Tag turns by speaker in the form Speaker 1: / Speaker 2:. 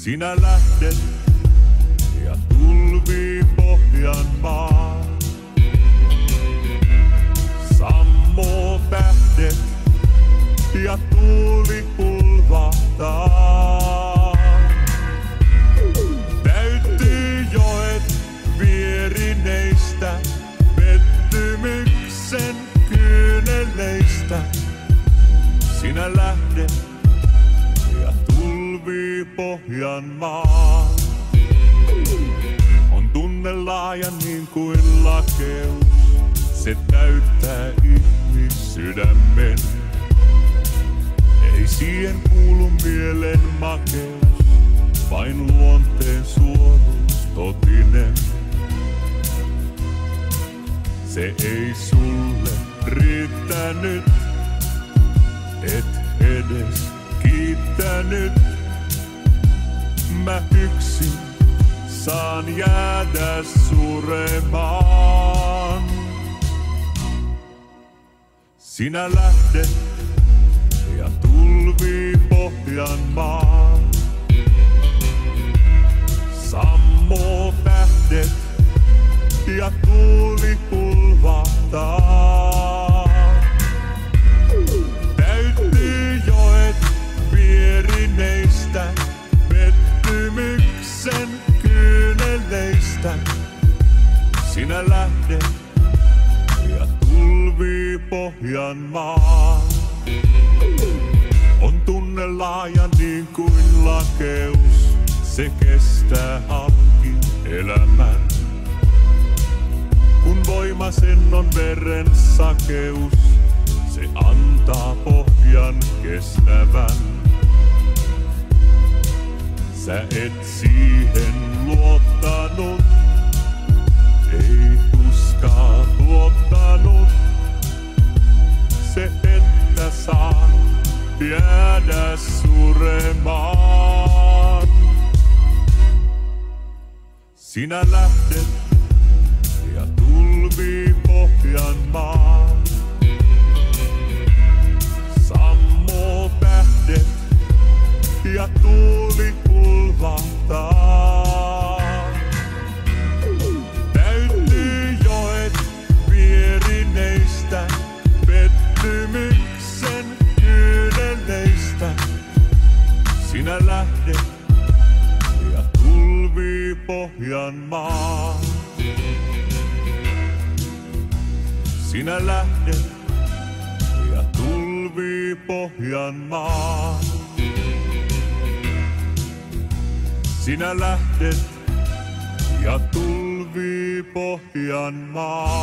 Speaker 1: Sinä lähdet ja tulvi Pohjanmaa. Sammoo tähdet ja tuuli pulvahtaa. Pohjanmaa. On tunne laaja niin kuin lakeus, se täyttää ihmissydämen. Ei siihen kuulu mielen makeus, vain luonteen suoruus totinen. Se ei sulle riittänyt, et edes kiittänyt. Mä yksin saan jäädä suremaan. Sinä lähdet ja tulvi Pohjanmaa. On tunne laaja niin kuin lakeus, se kestää halki elämän. Kun voima sen on veren sakeus, se antaa pohjan kestävän. Sä et siihen luottanut, Se, että saa jäädä suremaan. Sinä lähdet ja tulvi Pohjanmaa. Sammoo tähdet ja tuuli pulvahtaa. Pohjanmaa. Sinä lähdet ja tulvi Pohjanmaa. Sinä lähdet ja tulvi Pohjanmaa.